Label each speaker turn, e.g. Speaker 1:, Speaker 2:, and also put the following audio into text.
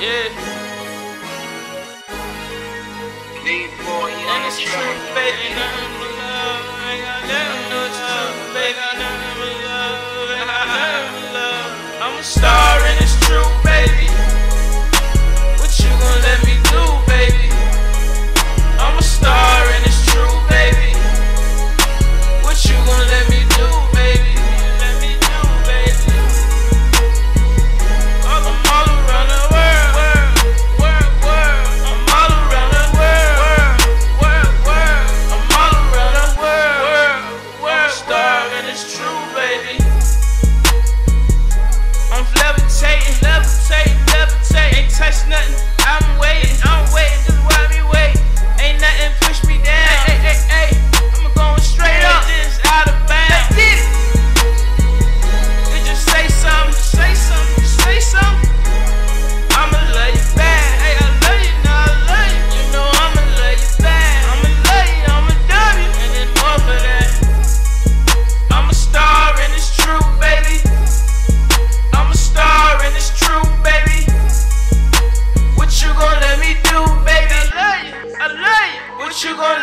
Speaker 1: Yeah.
Speaker 2: Need more
Speaker 1: And
Speaker 2: young
Speaker 1: true, baby, nothing but love. Ain't got nothing but love, baby, nothing but love. Ain't got nothing love. I'm a star. you go